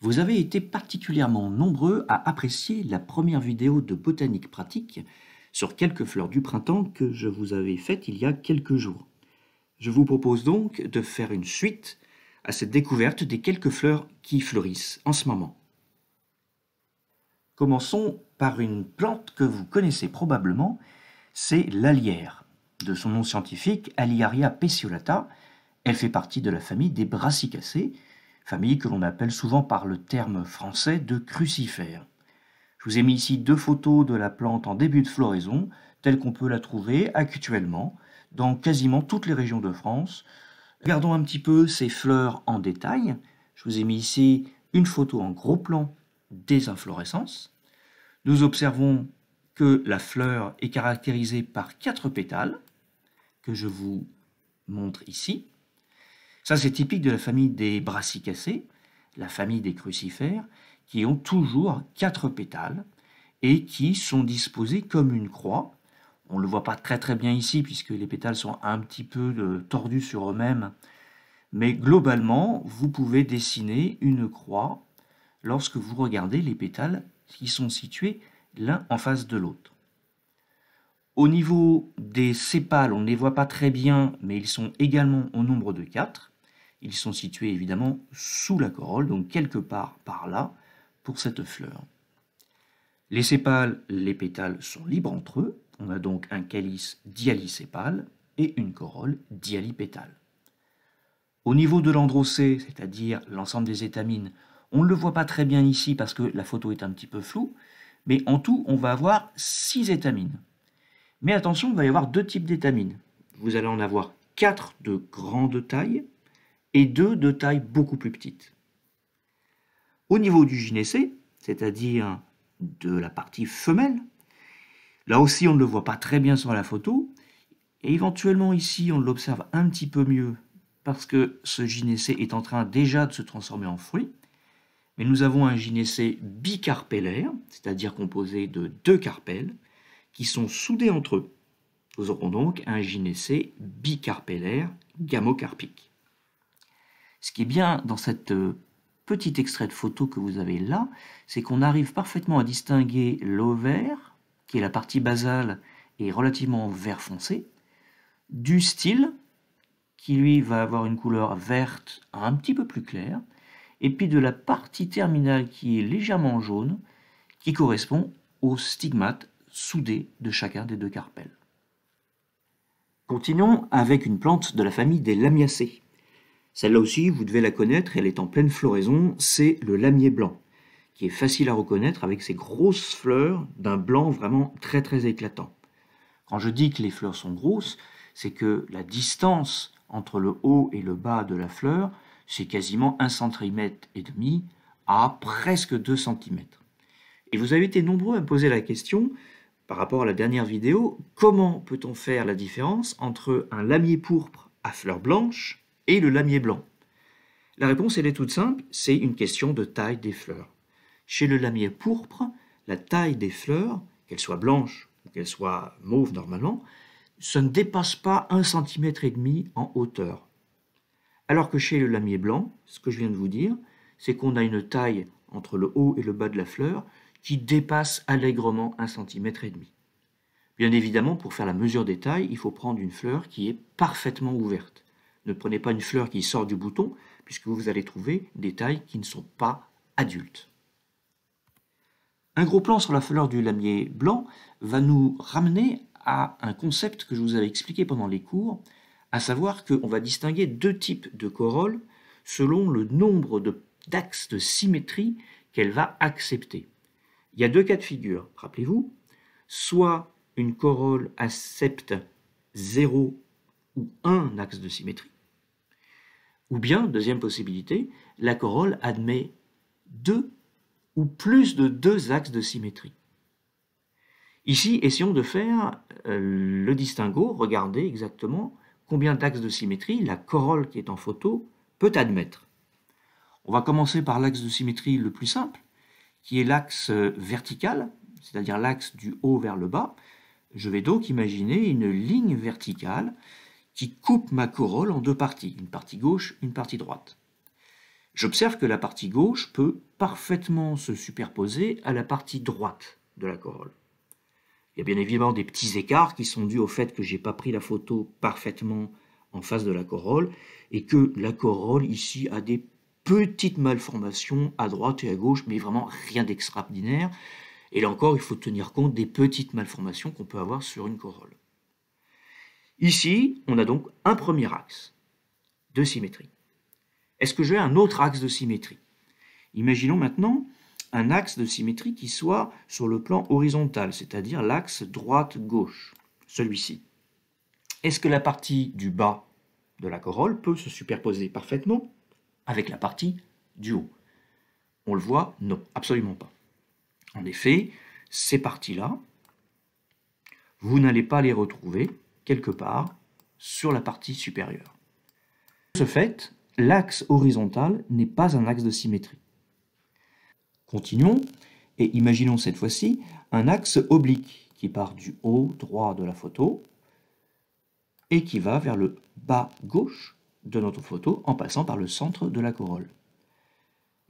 Vous avez été particulièrement nombreux à apprécier la première vidéo de botanique pratique sur quelques fleurs du printemps que je vous avais faite il y a quelques jours. Je vous propose donc de faire une suite à cette découverte des quelques fleurs qui fleurissent en ce moment. Commençons par une plante que vous connaissez probablement, c'est l'alière. De son nom scientifique, Aliaria peciolata, elle fait partie de la famille des brassicacées, famille que l'on appelle souvent par le terme français de crucifères. Je vous ai mis ici deux photos de la plante en début de floraison, telle qu'on peut la trouver actuellement dans quasiment toutes les régions de France. Regardons un petit peu ces fleurs en détail. Je vous ai mis ici une photo en gros plan des inflorescences. Nous observons que la fleur est caractérisée par quatre pétales, que je vous montre ici. Ça, c'est typique de la famille des brassicacées, la famille des crucifères, qui ont toujours quatre pétales et qui sont disposés comme une croix. On ne le voit pas très très bien ici puisque les pétales sont un petit peu euh, tordus sur eux-mêmes. Mais globalement, vous pouvez dessiner une croix lorsque vous regardez les pétales qui sont situés l'un en face de l'autre. Au niveau des sépales, on ne les voit pas très bien, mais ils sont également au nombre de quatre. Ils sont situés évidemment sous la corolle, donc quelque part par là, pour cette fleur. Les sépales, les pétales sont libres entre eux. On a donc un calice dialysépale et une corolle dialipétale. Au niveau de l'androcée, c'est-à-dire l'ensemble des étamines, on ne le voit pas très bien ici parce que la photo est un petit peu floue, mais en tout, on va avoir six étamines. Mais attention, il va y avoir deux types d'étamines. Vous allez en avoir quatre de grande taille et deux de taille beaucoup plus petite. Au niveau du gynécée, c'est-à-dire de la partie femelle, là aussi on ne le voit pas très bien sur la photo, et éventuellement ici on l'observe un petit peu mieux parce que ce gynécée est en train déjà de se transformer en fruit, mais nous avons un gynécée bicarpellaire, c'est-à-dire composé de deux carpelles, qui sont soudés entre eux. Nous aurons donc un gynécée bicarpellaire gamocarpique. Ce qui est bien dans cette euh, petit extrait de photo que vous avez là, c'est qu'on arrive parfaitement à distinguer l'ovaire, qui est la partie basale et relativement vert foncé, du style, qui lui va avoir une couleur verte un petit peu plus claire, et puis de la partie terminale qui est légèrement jaune, qui correspond au stigmate soudé de chacun des deux carpelles. Continuons avec une plante de la famille des lamiacées. Celle-là aussi, vous devez la connaître, elle est en pleine floraison, c'est le lamier blanc, qui est facile à reconnaître avec ses grosses fleurs d'un blanc vraiment très très éclatant. Quand je dis que les fleurs sont grosses, c'est que la distance entre le haut et le bas de la fleur, c'est quasiment un centimètre et demi à presque 2 cm. Et vous avez été nombreux à me poser la question, par rapport à la dernière vidéo, comment peut-on faire la différence entre un lamier pourpre à fleurs blanches et le lamier blanc La réponse, est toute simple, c'est une question de taille des fleurs. Chez le lamier pourpre, la taille des fleurs, qu'elles soient blanches ou qu'elles soient mauves normalement, ça ne dépasse pas un centimètre et demi en hauteur. Alors que chez le lamier blanc, ce que je viens de vous dire, c'est qu'on a une taille entre le haut et le bas de la fleur qui dépasse allègrement un centimètre et demi. Bien évidemment, pour faire la mesure des tailles, il faut prendre une fleur qui est parfaitement ouverte. Ne prenez pas une fleur qui sort du bouton, puisque vous allez trouver des tailles qui ne sont pas adultes. Un gros plan sur la fleur du lamier blanc va nous ramener à un concept que je vous avais expliqué pendant les cours, à savoir qu'on va distinguer deux types de corolles selon le nombre d'axes de symétrie qu'elle va accepter. Il y a deux cas de figure, rappelez-vous, soit une corolle accepte 0 ou un axe de symétrie, ou bien, deuxième possibilité, la corolle admet deux ou plus de deux axes de symétrie. Ici, essayons de faire euh, le distinguo, regardez exactement combien d'axes de symétrie la corolle qui est en photo peut admettre. On va commencer par l'axe de symétrie le plus simple, qui est l'axe euh, vertical, c'est-à-dire l'axe du haut vers le bas. Je vais donc imaginer une ligne verticale qui coupe ma corolle en deux parties, une partie gauche, une partie droite. j'observe que la partie gauche peut parfaitement se superposer à la partie droite de la corolle. Il y a bien évidemment des petits écarts qui sont dus au fait que je n'ai pas pris la photo parfaitement en face de la corolle et que la corolle ici a des petites malformations à droite et à gauche, mais vraiment rien d'extraordinaire. Et là encore, il faut tenir compte des petites malformations qu'on peut avoir sur une corolle. Ici, on a donc un premier axe de symétrie. Est-ce que j'ai un autre axe de symétrie? Imaginons maintenant un axe de symétrie qui soit sur le plan horizontal, c'est-à-dire l'axe droite-gauche, celui-ci. Est-ce que la partie du bas de la corolle peut se superposer parfaitement avec la partie du haut? On le voit Non, absolument pas. En effet, ces parties-là, vous n'allez pas les retrouver quelque part sur la partie supérieure. De ce fait, l'axe horizontal n'est pas un axe de symétrie. Continuons et imaginons cette fois-ci un axe oblique qui part du haut droit de la photo et qui va vers le bas gauche de notre photo en passant par le centre de la corolle.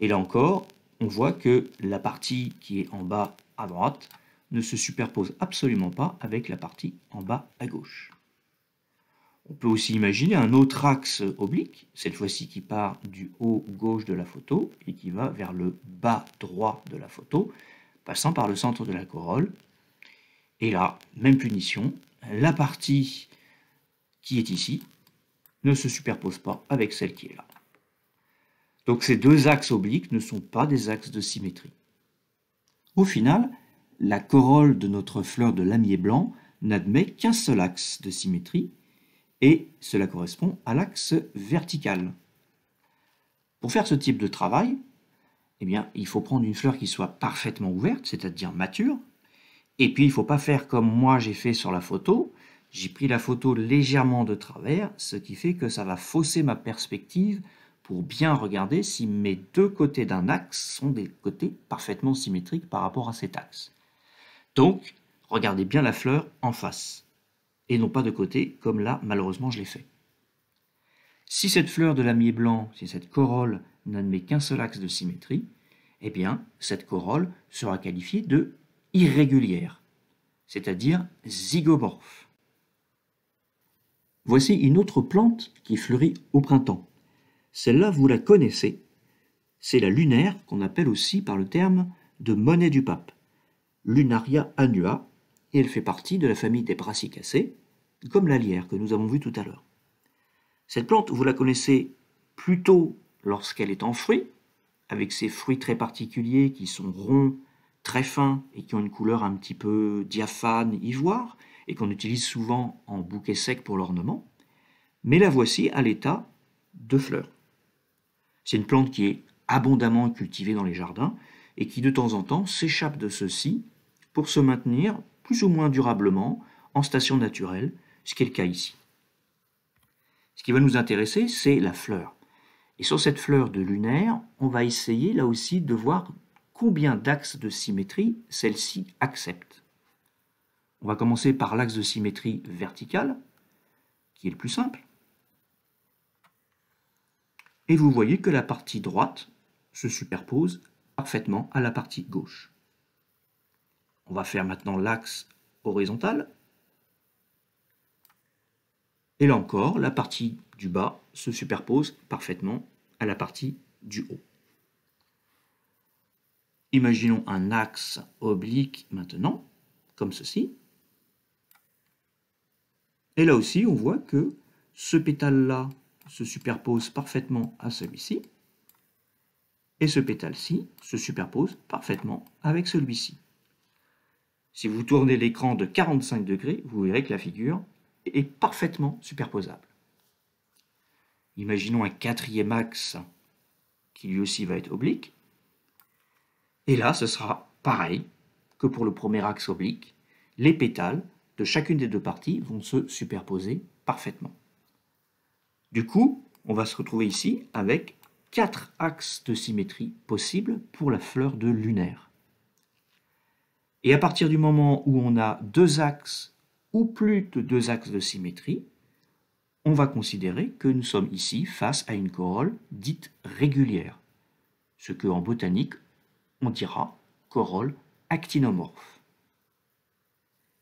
Et là encore, on voit que la partie qui est en bas à droite ne se superpose absolument pas avec la partie en bas à gauche. On peut aussi imaginer un autre axe oblique, cette fois-ci qui part du haut gauche de la photo et qui va vers le bas droit de la photo, passant par le centre de la corolle. Et là, même punition, la partie qui est ici ne se superpose pas avec celle qui est là. Donc ces deux axes obliques ne sont pas des axes de symétrie. Au final, la corolle de notre fleur de lamier blanc n'admet qu'un seul axe de symétrie, et cela correspond à l'axe vertical. Pour faire ce type de travail, eh bien, il faut prendre une fleur qui soit parfaitement ouverte, c'est-à-dire mature, et puis il ne faut pas faire comme moi j'ai fait sur la photo, j'ai pris la photo légèrement de travers, ce qui fait que ça va fausser ma perspective pour bien regarder si mes deux côtés d'un axe sont des côtés parfaitement symétriques par rapport à cet axe. Donc, regardez bien la fleur en face et non pas de côté, comme là, malheureusement, je l'ai fait. Si cette fleur de lamier blanc, si cette corolle n'admet qu'un seul axe de symétrie, eh bien, cette corolle sera qualifiée de irrégulière, c'est-à-dire zygomorphe. Voici une autre plante qui fleurit au printemps. Celle-là, vous la connaissez. C'est la lunaire qu'on appelle aussi par le terme de monnaie du pape. Lunaria annua, et elle fait partie de la famille des brassicacées, comme la lierre que nous avons vue tout à l'heure. Cette plante, vous la connaissez plutôt lorsqu'elle est en fruit, avec ses fruits très particuliers qui sont ronds, très fins et qui ont une couleur un petit peu diaphane, ivoire, et qu'on utilise souvent en bouquet sec pour l'ornement. Mais la voici à l'état de fleurs. C'est une plante qui est abondamment cultivée dans les jardins et qui de temps en temps s'échappe de ceux-ci pour se maintenir plus ou moins durablement en station naturelle, ce qui est le cas ici. Ce qui va nous intéresser, c'est la fleur. Et sur cette fleur de lunaire, on va essayer là aussi de voir combien d'axes de symétrie celle-ci accepte. On va commencer par l'axe de symétrie verticale, qui est le plus simple. Et vous voyez que la partie droite se superpose parfaitement à la partie gauche. On va faire maintenant l'axe horizontal. Et là encore, la partie du bas se superpose parfaitement à la partie du haut. Imaginons un axe oblique maintenant, comme ceci. Et là aussi, on voit que ce pétale-là se superpose parfaitement à celui-ci. Et ce pétale-ci se superpose parfaitement avec celui-ci. Si vous tournez l'écran de 45 degrés, vous verrez que la figure est parfaitement superposable. Imaginons un quatrième axe qui lui aussi va être oblique. Et là, ce sera pareil que pour le premier axe oblique. Les pétales de chacune des deux parties vont se superposer parfaitement. Du coup, on va se retrouver ici avec quatre axes de symétrie possibles pour la fleur de lunaire. Et à partir du moment où on a deux axes ou plus de deux axes de symétrie, on va considérer que nous sommes ici face à une corolle dite régulière, ce que en botanique on dira corolle actinomorphe.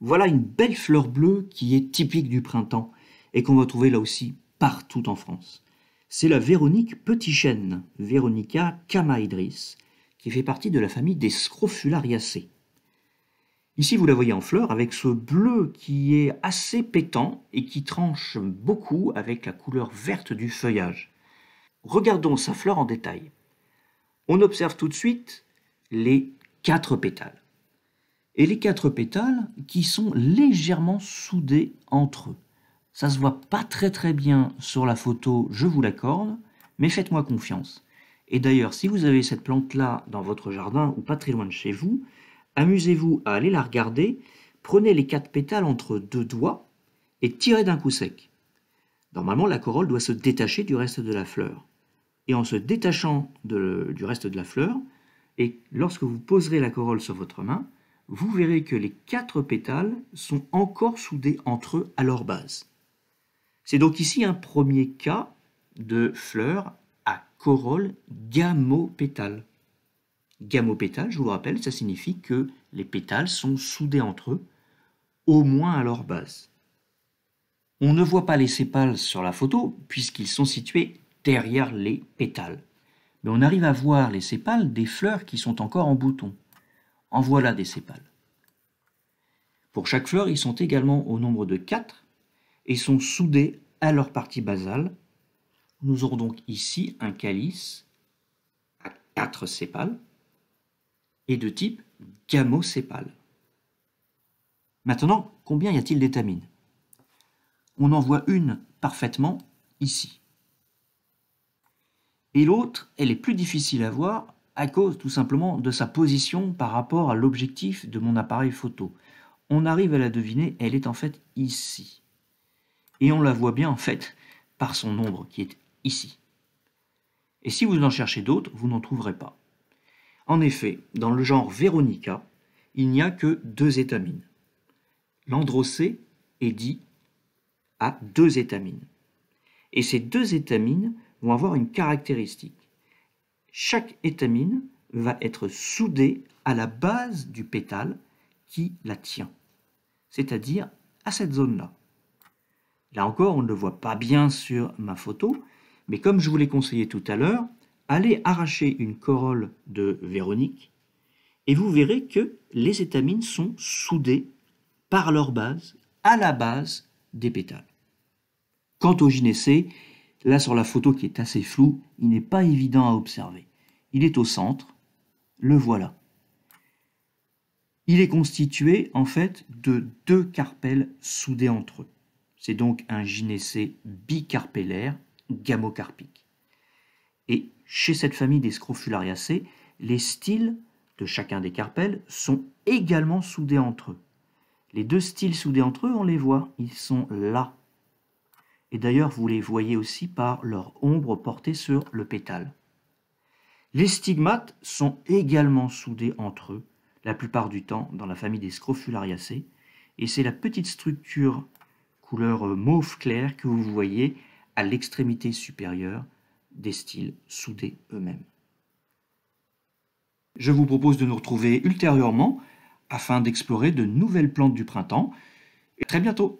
Voilà une belle fleur bleue qui est typique du printemps et qu'on va trouver là aussi partout en France. C'est la Véronique petit chêne, Veronica camaedris, qui fait partie de la famille des Scrofulariacées. Ici, vous la voyez en fleur avec ce bleu qui est assez pétant et qui tranche beaucoup avec la couleur verte du feuillage. Regardons sa fleur en détail. On observe tout de suite les quatre pétales. Et les quatre pétales qui sont légèrement soudés entre eux. Ça se voit pas très très bien sur la photo, je vous l'accorde, mais faites-moi confiance. Et d'ailleurs, si vous avez cette plante-là dans votre jardin ou pas très loin de chez vous, Amusez-vous à aller la regarder, prenez les quatre pétales entre deux doigts et tirez d'un coup sec. Normalement, la corolle doit se détacher du reste de la fleur. Et en se détachant du reste de la fleur, et lorsque vous poserez la corolle sur votre main, vous verrez que les quatre pétales sont encore soudés entre eux à leur base. C'est donc ici un premier cas de fleur à corolle gamopétale. Gamopétale, je vous le rappelle, ça signifie que les pétales sont soudés entre eux, au moins à leur base. On ne voit pas les sépales sur la photo puisqu'ils sont situés derrière les pétales. Mais on arrive à voir les sépales des fleurs qui sont encore en bouton. En voilà des sépales. Pour chaque fleur, ils sont également au nombre de 4 et sont soudés à leur partie basale. Nous aurons donc ici un calice à 4 sépales et de type gamosépale. Maintenant, combien y a-t-il d'étamines? On en voit une parfaitement ici. Et l'autre, elle est plus difficile à voir à cause tout simplement de sa position par rapport à l'objectif de mon appareil photo. On arrive à la deviner, elle est en fait ici. Et on la voit bien en fait par son nombre qui est ici. Et si vous en cherchez d'autres, vous n'en trouverez pas. En effet, dans le genre Veronica, il n'y a que deux étamines. L'androcée est dit à deux étamines. Et ces deux étamines vont avoir une caractéristique. Chaque étamine va être soudée à la base du pétale qui la tient, c'est-à-dire à cette zone-là. Là encore, on ne le voit pas bien sur ma photo, mais comme je vous l'ai conseillé tout à l'heure, allez arracher une corolle de Véronique et vous verrez que les étamines sont soudées par leur base à la base des pétales. Quant au gynécée, là sur la photo qui est assez floue, il n'est pas évident à observer. Il est au centre, le voilà. Il est constitué en fait de deux carpelles soudées entre eux. C'est donc un gynécée bicarpellaire gamocarpique. Chez cette famille des Scrofulariacées, les styles de chacun des carpelles sont également soudés entre eux. Les deux styles soudés entre eux, on les voit, ils sont là. Et d'ailleurs, vous les voyez aussi par leur ombre portée sur le pétale. Les stigmates sont également soudés entre eux, la plupart du temps dans la famille des Scrofulariacées, et c'est la petite structure couleur mauve clair que vous voyez à l'extrémité supérieure des styles soudés eux-mêmes. Je vous propose de nous retrouver ultérieurement afin d'explorer de nouvelles plantes du printemps. Et très bientôt